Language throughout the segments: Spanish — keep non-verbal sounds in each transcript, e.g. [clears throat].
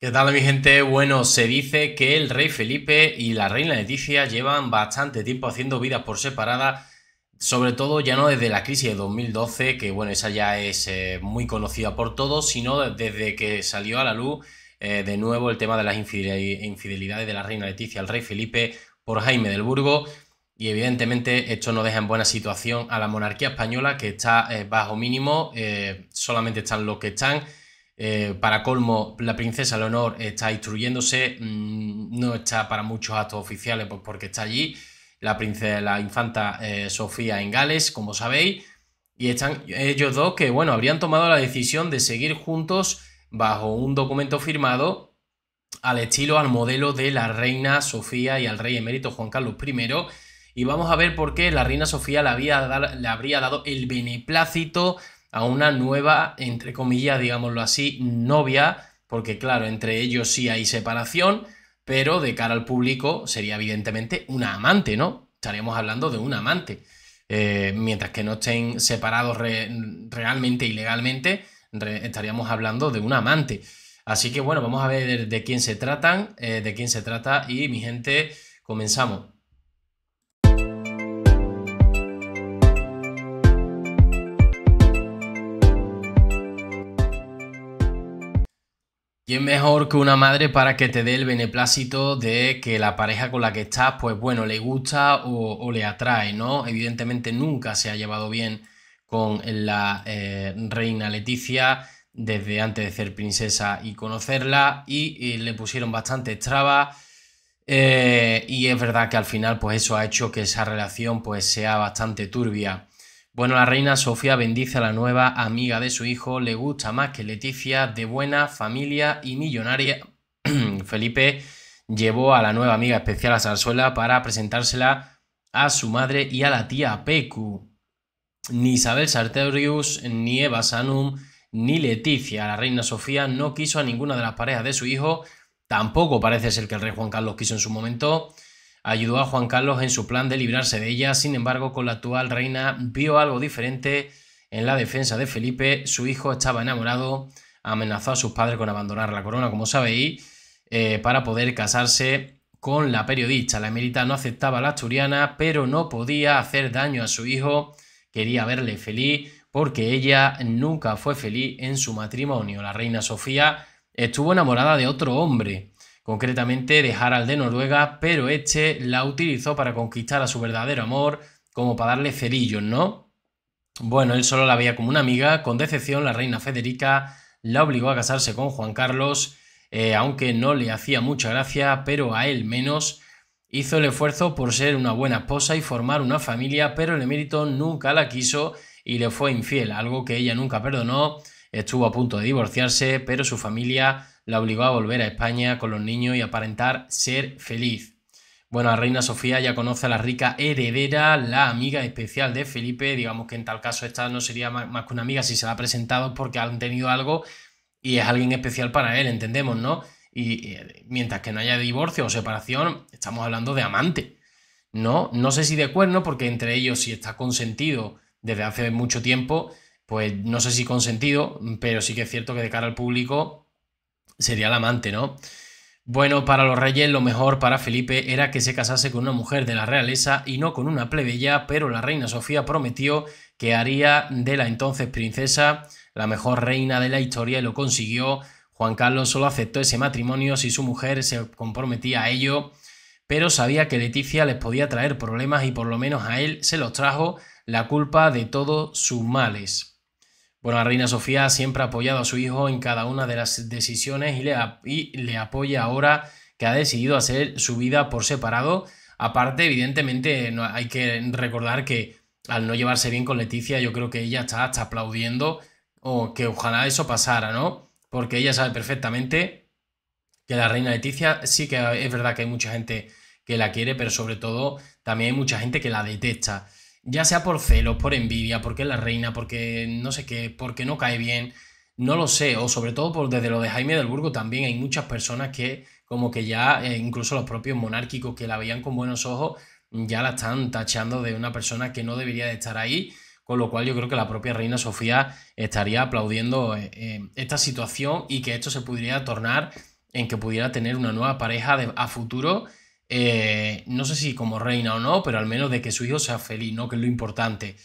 ¿Qué tal mi gente? Bueno, se dice que el rey Felipe y la reina Leticia llevan bastante tiempo haciendo vidas por separada, sobre todo ya no desde la crisis de 2012, que bueno, esa ya es eh, muy conocida por todos, sino desde que salió a la luz eh, de nuevo el tema de las infidelidades de la reina Leticia al rey Felipe por Jaime del Burgo. Y evidentemente esto no deja en buena situación a la monarquía española que está eh, bajo mínimo, solamente están los que están eh, para colmo, la princesa Leonor está instruyéndose, mm, no está para muchos actos oficiales pues porque está allí. La, princesa, la infanta eh, Sofía en Gales, como sabéis. Y están ellos dos que, bueno, habrían tomado la decisión de seguir juntos bajo un documento firmado al estilo, al modelo de la reina Sofía y al rey emérito Juan Carlos I. Y vamos a ver por qué la reina Sofía le, había, le habría dado el beneplácito a una nueva, entre comillas, digámoslo así, novia, porque claro, entre ellos sí hay separación, pero de cara al público sería evidentemente una amante, ¿no? Estaríamos hablando de un amante. Eh, mientras que no estén separados realmente y legalmente, estaríamos hablando de un amante. Así que bueno, vamos a ver de, quién se tratan, eh, de quién se trata y mi gente, comenzamos. ¿Quién mejor que una madre para que te dé el beneplácito de que la pareja con la que estás, pues bueno, le gusta o, le atrae, ¿no? Evidentemente nunca se ha llevado bien con la eh, reina Leticia desde antes de ser princesa y conocerla y, le pusieron bastante trabas eh, y es verdad que al final pues eso ha hecho que esa relación pues sea bastante turbia. Bueno, la reina Sofía bendice a la nueva amiga de su hijo, le gusta más que Leticia, de buena familia y millonaria. [clears throat] Felipe llevó a la nueva amiga especial a Sarsuela para presentársela a su madre y a la tía Pecu. Ni Isabel Sartorius, ni Eva Sanum, ni Leticia, la reina Sofía, no quiso a ninguna de las parejas de su hijo, tampoco parece ser que el rey Juan Carlos quiso en su momento ayudó a Juan Carlos en su plan de librarse de ella, sin embargo con la actual reina vio algo diferente en la defensa de Felipe, su hijo estaba enamorado, amenazó a sus padres con abandonar la corona, como sabéis, eh, para poder casarse con la periodista. La emérita no aceptaba a la asturiana, pero no podía hacer daño a su hijo, quería verle feliz, porque ella nunca fue feliz en su matrimonio. La reina Sofía estuvo enamorada de otro hombre, concretamente de Harald de Noruega, pero este la utilizó para conquistar a su verdadero amor, como para darle cerillos, ¿no? Bueno, él solo la veía como una amiga, con decepción la reina Federica la obligó a casarse con Juan Carlos, eh, aunque no le hacía mucha gracia, pero a él menos, hizo el esfuerzo por ser una buena esposa y formar una familia, pero el emérito nunca la quiso y le fue infiel, algo que ella nunca perdonó, estuvo a punto de divorciarse, pero su familia la obligó a volver a España con los niños y aparentar ser feliz. Bueno, la reina Sofía ya conoce a la rica heredera, la amiga especial de Felipe. Digamos que en tal caso esta no sería más, que una amiga si se la ha presentado porque han tenido algo y es alguien especial para él, entendemos, ¿no? Y, mientras que no haya divorcio o separación, estamos hablando de amante. No, no sé si de cuerno, porque entre ellos si está consentido desde hace mucho tiempo, pues no sé si consentido, pero sí que es cierto que de cara al público sería el amante, ¿no? Bueno, para los reyes lo mejor para Felipe era que se casase con una mujer de la realeza y no con una plebeya, pero la reina Sofía prometió que haría de la entonces princesa la mejor reina de la historia y lo consiguió. Juan Carlos solo aceptó ese matrimonio si su mujer se comprometía a ello, pero sabía que Leticia les podía traer problemas y por lo menos a él se los trajo la culpa de todos sus males. Bueno, la reina Sofía siempre ha apoyado a su hijo en cada una de las decisiones y le, apoya ahora que ha decidido hacer su vida por separado. Aparte, evidentemente, no, hay que recordar que al no llevarse bien con Leticia, yo creo que ella está hasta aplaudiendo o que ojalá eso pasara, ¿no? Porque ella sabe perfectamente que la reina Leticia sí que es verdad que hay mucha gente que la quiere, pero sobre todo también hay mucha gente que la detesta ya sea por celos, por envidia, porque es la reina, porque no sé qué, porque no cae bien, no lo sé, o sobre todo por desde lo de Jaime del Burgo también hay muchas personas que como que ya, eh, incluso los propios monárquicos que la veían con buenos ojos, ya la están tachando de una persona que no debería de estar ahí, con lo cual yo creo que la propia reina Sofía estaría aplaudiendo eh, eh, esta situación y que esto se pudiera tornar en que pudiera tener una nueva pareja a futuro. Eh, no sé si como reina o no, pero al menos de que su hijo sea feliz, ¿no? Que es lo importante.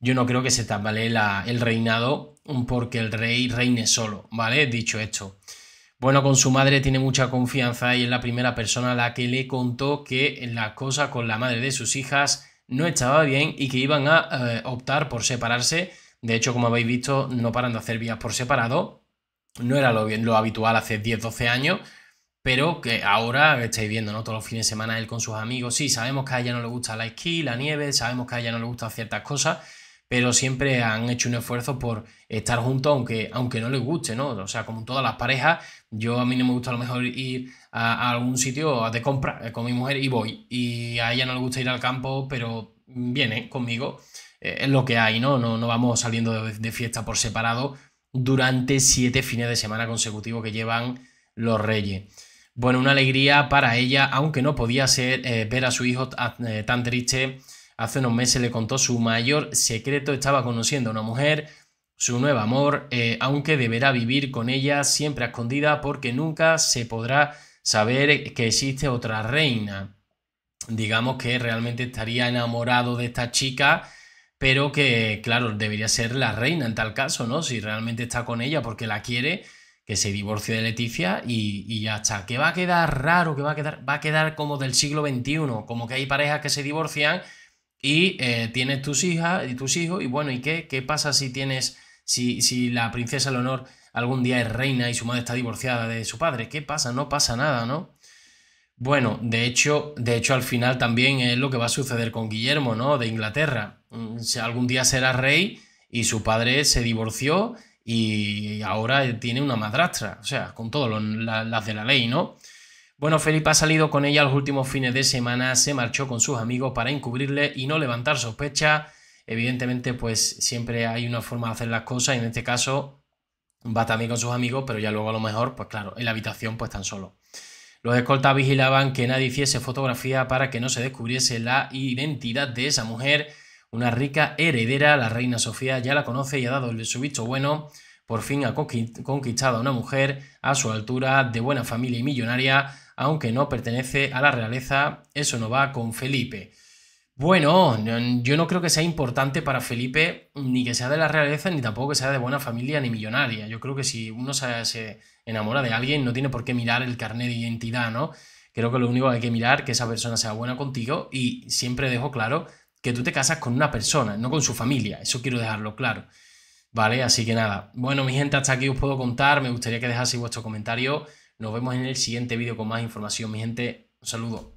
Yo no creo que se tambalee el reinado porque el rey reine solo, ¿vale? Dicho esto. Bueno, con su madre tiene mucha confianza y es la primera persona a la que le contó que la cosa con la madre de sus hijas no estaba bien y que iban a eh, optar por separarse. De hecho, como habéis visto, no paran de hacer vías por separado. No era lo, lo habitual hace 10-12 años, pero que ahora estáis viendo, ¿no? Todos los fines de semana él con sus amigos. Sí, sabemos que a ella no le gusta la esquí, la nieve, sabemos que a ella no le gustan ciertas cosas, pero siempre han hecho un esfuerzo por estar juntos, aunque, aunque no les guste, ¿no? O sea, como todas las parejas, yo a mí no me gusta a lo mejor ir a, algún sitio de compra eh, con mi mujer y voy. Y a ella no le gusta ir al campo, pero viene conmigo. Eh, es lo que hay, ¿no? No, no vamos saliendo de, fiesta por separado durante siete fines de semana consecutivos que llevan los reyes. Bueno, una alegría para ella, aunque no podía ser eh, ver a su hijo tan triste Hace unos meses le contó su mayor secreto, estaba conociendo a una mujer, su nuevo amor, eh, aunque deberá vivir con ella siempre escondida porque nunca se podrá saber que existe otra reina. Digamos que realmente estaría enamorado de esta chica, pero que, claro, debería ser la reina en tal caso, ¿no? Si realmente está con ella porque la quiere, que se divorcie de Leticia y, y, ya está. Que va a quedar raro, que va a quedar, va a quedar como del siglo XXI, como que hay parejas que se divorcian y eh, tienes tus hijas y tus hijos, y bueno, ¿y qué? ¿Qué pasa si tienes, si, si la princesa Leonor algún día es reina y su madre está divorciada de su padre? ¿Qué pasa? No pasa nada, ¿no? Bueno, de hecho, de hecho al final también es lo que va a suceder con Guillermo, ¿no? De Inglaterra. Mm, si algún día será rey y su padre se divorció y ahora tiene una madrastra, o sea, con todas las de la ley, ¿no? Bueno, Felipe ha salido con ella los últimos fines de semana, se marchó con sus amigos para encubrirle y no levantar sospecha. Evidentemente, pues siempre hay una forma de hacer las cosas y en este caso va también con sus amigos, pero ya luego a lo mejor, pues claro, en la habitación pues tan solo. Los escoltas vigilaban que nadie hiciese fotografía para que no se descubriese la identidad de esa mujer. Una rica heredera, la reina Sofía ya la conoce y ha dado su visto bueno. Por fin ha conquistado a una mujer a su altura, de buena familia y millonaria, aunque no pertenece a la realeza, eso no va con Felipe. Bueno, yo no creo que sea importante para Felipe ni que sea de la realeza, ni tampoco que sea de buena familia ni millonaria. Yo creo que si uno se, enamora de alguien, no tiene por qué mirar el carnet de identidad, ¿no? Creo que lo único que hay que mirar es que esa persona sea buena contigo y siempre dejo claro que tú te casas con una persona, no con su familia. Eso quiero dejarlo claro. Vale, así que nada. Bueno, mi gente, hasta aquí os puedo contar. Me gustaría que dejaseis vuestro comentario. Nos vemos en el siguiente vídeo con más información, mi gente. Un saludo.